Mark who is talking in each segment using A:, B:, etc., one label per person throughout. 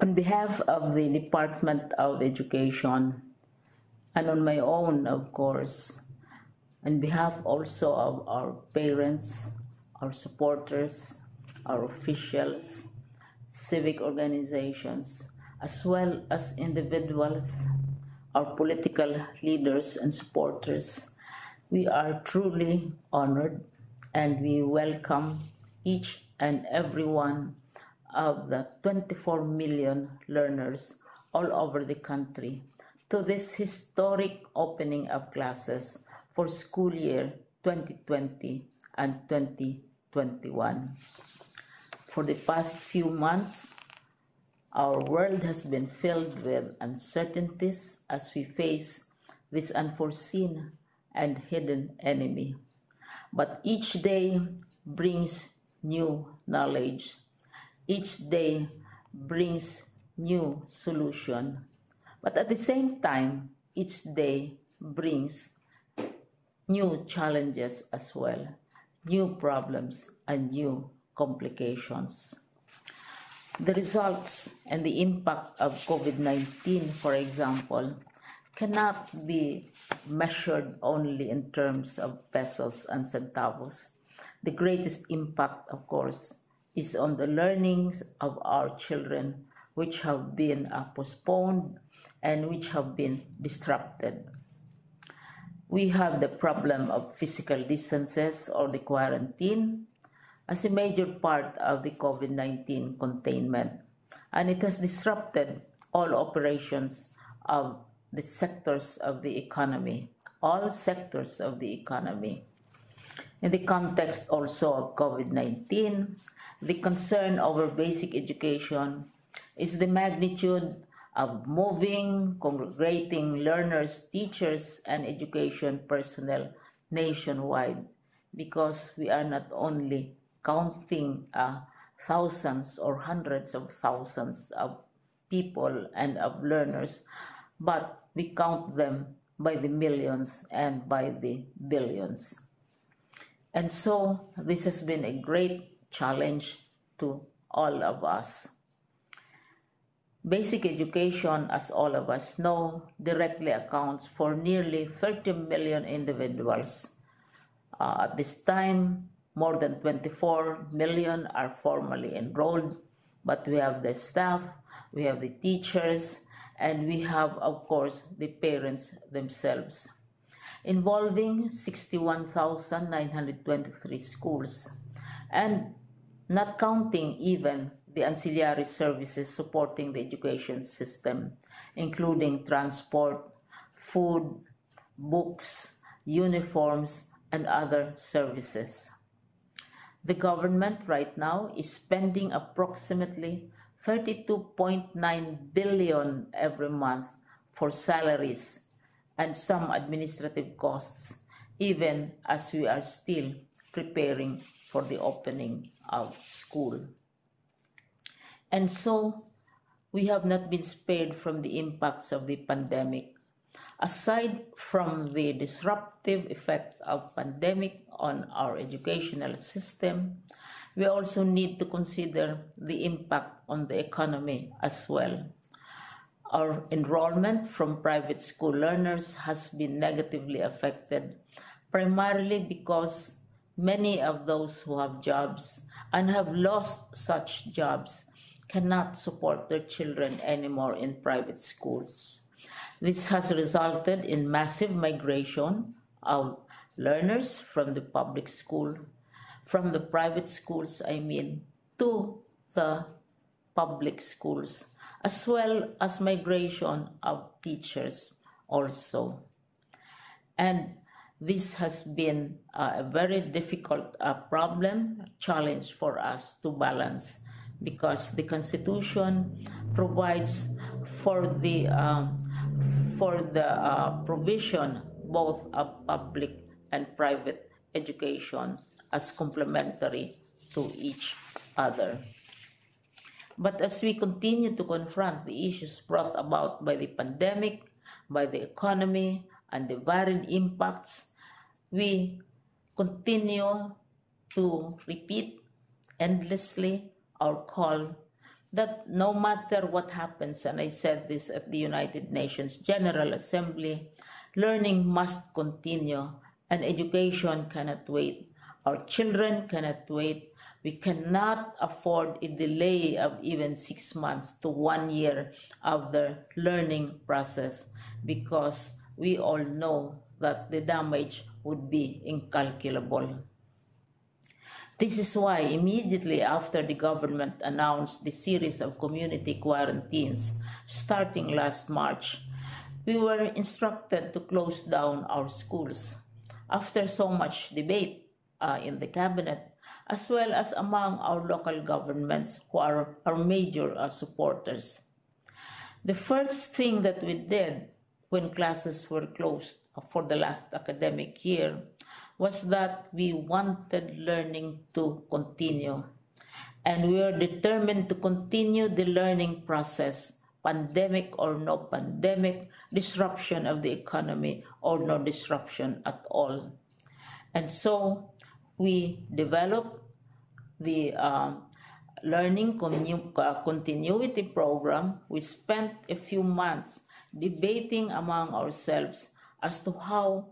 A: On behalf of the Department of Education, and on my own, of course, on behalf also of our parents, our supporters, our officials, civic organizations, as well as individuals, our political leaders and supporters, we are truly honored and we welcome each and every one of the 24 million learners all over the country to this historic opening of classes for school year 2020 and 2021. For the past few months, our world has been filled with uncertainties as we face this unforeseen and hidden enemy. But each day brings new knowledge. Each day brings new solution. But at the same time, each day brings new challenges as well, new problems and new complications. The results and the impact of COVID-19, for example, cannot be measured only in terms of pesos and centavos. The greatest impact, of course, is on the learnings of our children, which have been uh, postponed and which have been disrupted. We have the problem of physical distances or the quarantine as a major part of the COVID 19 containment, and it has disrupted all operations of the sectors of the economy, all sectors of the economy. In the context also of COVID 19, the concern over basic education is the magnitude of moving, congregating learners, teachers, and education personnel nationwide because we are not only counting uh, thousands or hundreds of thousands of people and of learners, but we count them by the millions and by the billions. And so this has been a great challenge to all of us. Basic education, as all of us know, directly accounts for nearly 30 million individuals. Uh, at this time, more than 24 million are formally enrolled, but we have the staff, we have the teachers, and we have, of course, the parents themselves, involving 61,923 schools, and not counting even the ancillary services supporting the education system, including transport, food, books, uniforms, and other services. The government right now is spending approximately 32.9 billion every month for salaries and some administrative costs, even as we are still preparing for the opening of school. And so, we have not been spared from the impacts of the pandemic. Aside from the disruptive effect of pandemic on our educational system, we also need to consider the impact on the economy as well. Our enrollment from private school learners has been negatively affected, primarily because many of those who have jobs and have lost such jobs cannot support their children anymore in private schools. This has resulted in massive migration of learners from the public school, from the private schools, I mean, to the public schools, as well as migration of teachers also. And this has been a very difficult uh, problem, challenge for us to balance because the Constitution provides for the um, for the uh, provision both of public and private education as complementary to each other. But as we continue to confront the issues brought about by the pandemic, by the economy, and the varied impacts, we continue to repeat endlessly our call that no matter what happens, and I said this at the United Nations General Assembly, learning must continue and education cannot wait. Our children cannot wait. We cannot afford a delay of even six months to one year of the learning process because we all know that the damage would be incalculable. This is why immediately after the government announced the series of community quarantines starting last March, we were instructed to close down our schools. After so much debate uh, in the cabinet, as well as among our local governments who are our major uh, supporters. The first thing that we did when classes were closed for the last academic year was that we wanted learning to continue. And we are determined to continue the learning process, pandemic or no pandemic, disruption of the economy or no disruption at all. And so we developed the uh, learning uh, continuity program. We spent a few months debating among ourselves as to how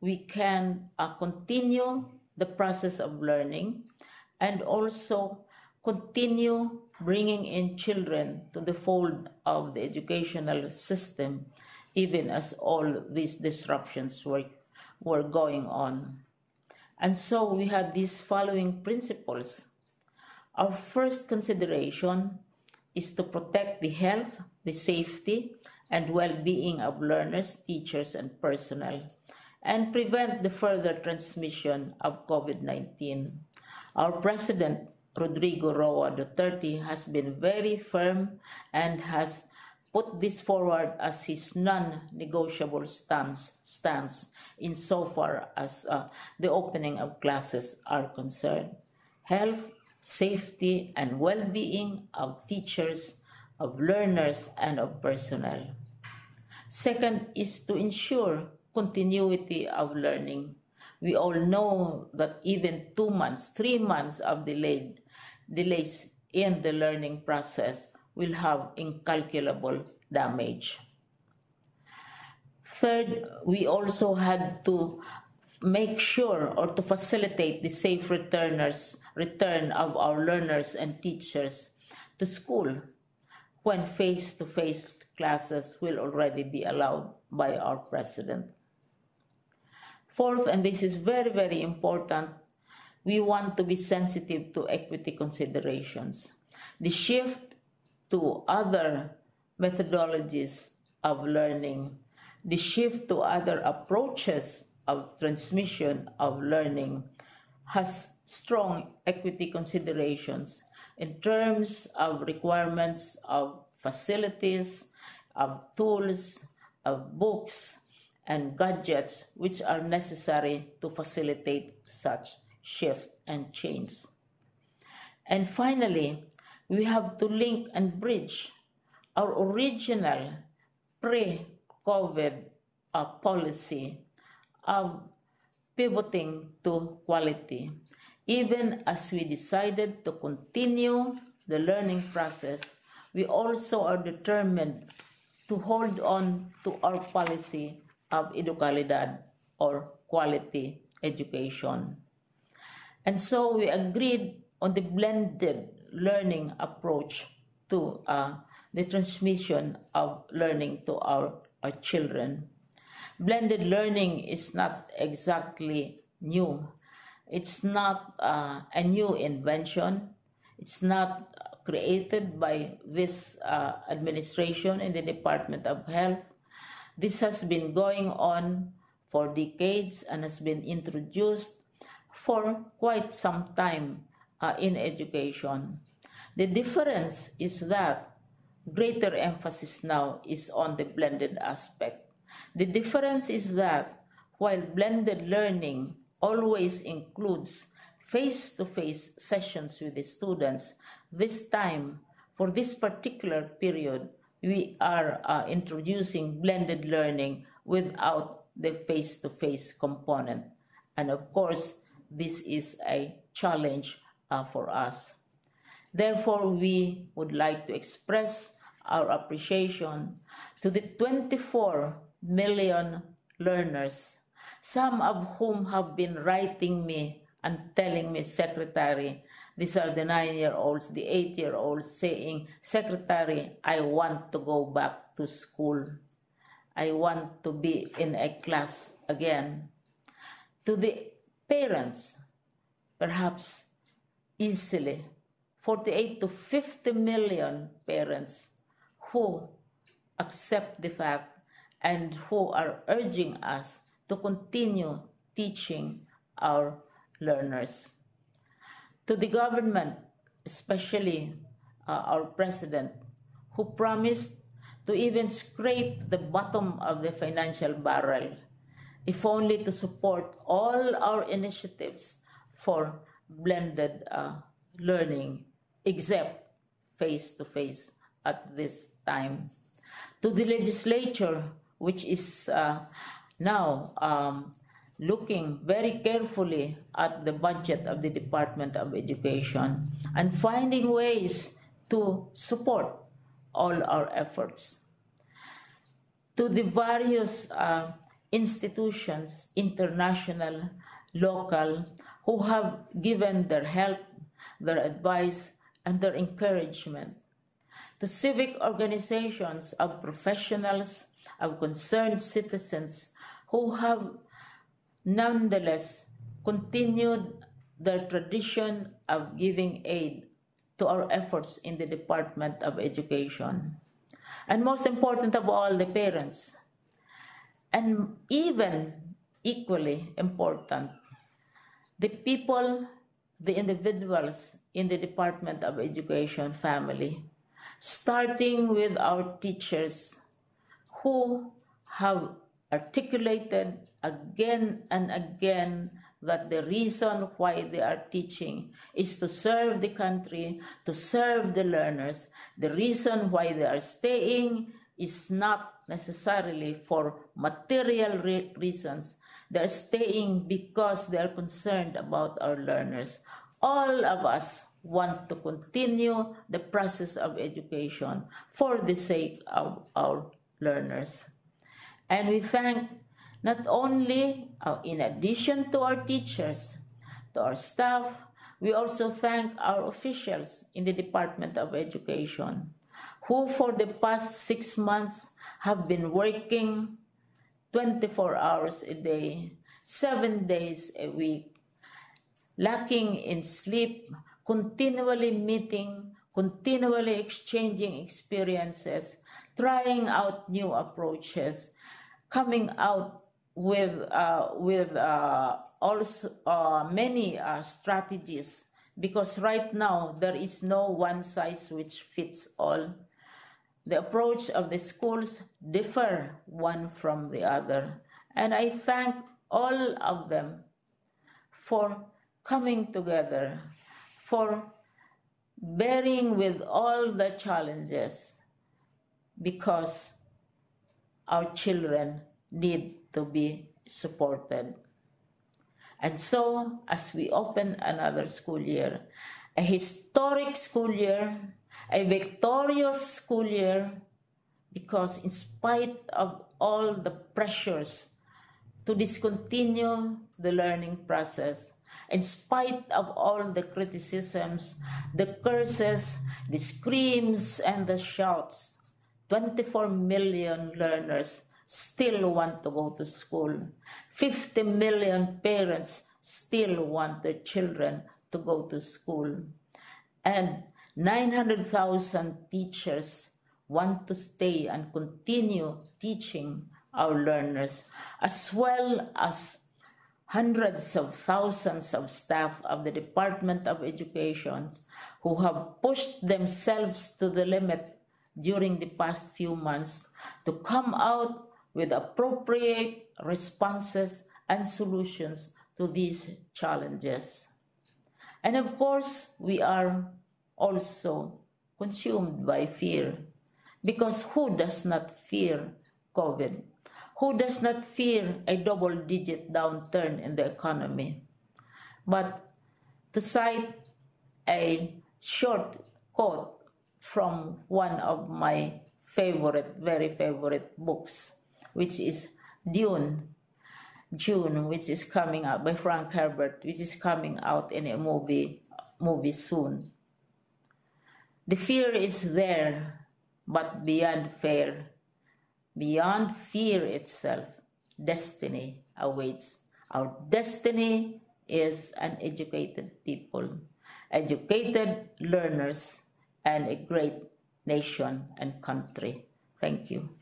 A: we can uh, continue the process of learning and also continue bringing in children to the fold of the educational system even as all these disruptions were, were going on. And so we had these following principles. Our first consideration is to protect the health, the safety, and well-being of learners, teachers, and personnel and prevent the further transmission of COVID-19. Our President, Rodrigo Roa Duterte, has been very firm and has put this forward as his non-negotiable stance, stance insofar as uh, the opening of classes are concerned. Health, safety, and well-being of teachers, of learners, and of personnel. Second is to ensure continuity of learning. We all know that even two months, three months of delayed delays in the learning process will have incalculable damage. Third, we also had to make sure or to facilitate the safe returners, return of our learners and teachers to school when face-to-face -face classes will already be allowed by our president. Fourth, and this is very, very important, we want to be sensitive to equity considerations. The shift to other methodologies of learning, the shift to other approaches of transmission of learning has strong equity considerations in terms of requirements of facilities, of tools, of books, and gadgets which are necessary to facilitate such shift and change. And finally, we have to link and bridge our original pre-COVID uh, policy of pivoting to quality. Even as we decided to continue the learning process, we also are determined to hold on to our policy of EduKalidad or quality education. And so we agreed on the blended learning approach to uh, the transmission of learning to our, our children. Blended learning is not exactly new. It's not uh, a new invention. It's not created by this uh, administration in the Department of Health this has been going on for decades and has been introduced for quite some time uh, in education. The difference is that greater emphasis now is on the blended aspect. The difference is that while blended learning always includes face-to-face -face sessions with the students, this time, for this particular period, we are uh, introducing blended learning without the face-to-face -face component. And of course, this is a challenge uh, for us. Therefore, we would like to express our appreciation to the 24 million learners, some of whom have been writing me and telling me, Secretary, these are the nine year olds, the eight year olds saying, Secretary, I want to go back to school. I want to be in a class again. To the parents, perhaps easily 48 to 50 million parents who accept the fact and who are urging us to continue teaching our learners. To the government, especially uh, our president, who promised to even scrape the bottom of the financial barrel, if only to support all our initiatives for blended uh, learning, except face to face at this time. To the legislature, which is uh, now um, looking very carefully at the budget of the Department of Education and finding ways to support all our efforts. To the various uh, institutions, international, local, who have given their help, their advice, and their encouragement. To civic organizations of professionals, of concerned citizens who have nonetheless continued the tradition of giving aid to our efforts in the Department of Education. And most important of all, the parents. And even equally important, the people, the individuals in the Department of Education family, starting with our teachers who have articulated again and again that the reason why they are teaching is to serve the country, to serve the learners. The reason why they are staying is not necessarily for material re reasons. They're staying because they're concerned about our learners. All of us want to continue the process of education for the sake of our learners. And we thank not only, uh, in addition to our teachers, to our staff, we also thank our officials in the Department of Education, who for the past six months have been working 24 hours a day, seven days a week, lacking in sleep, continually meeting, continually exchanging experiences, trying out new approaches, coming out with uh, with uh, also uh, many uh, strategies. Because right now there is no one size which fits all. The approach of the schools differ one from the other, and I thank all of them for coming together, for bearing with all the challenges, because our children need to be supported. And so, as we open another school year, a historic school year, a victorious school year, because in spite of all the pressures to discontinue the learning process, in spite of all the criticisms, the curses, the screams, and the shouts, 24 million learners still want to go to school. 50 million parents still want their children to go to school. And 900,000 teachers want to stay and continue teaching our learners, as well as hundreds of thousands of staff of the Department of Education who have pushed themselves to the limit during the past few months to come out with appropriate responses and solutions to these challenges. And of course, we are also consumed by fear because who does not fear COVID? Who does not fear a double digit downturn in the economy? But to cite a short quote from one of my favorite, very favorite books, which is Dune. June, which is coming out by Frank Herbert, which is coming out in a movie movie soon. The fear is there, but beyond fear, beyond fear itself, destiny awaits. Our destiny is an educated people, educated learners, and a great nation and country. Thank you.